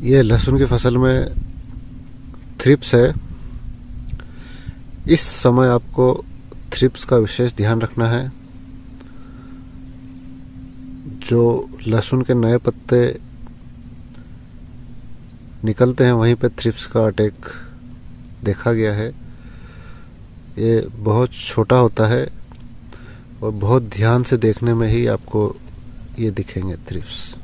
ये लहसुन की फ़सल में थ्रिप्स है। इस समय आपको थ्रिप्स का विशेष ध्यान रखना है। जो लहसुन के नए पत्ते निकलते हैं, वहीं पे थ्रिप्स का अटैक देखा गया है। ये बहुत छोटा होता है और बहुत ध्यान से देखने में ही आपको ये दिखेंगे थ्रिप्स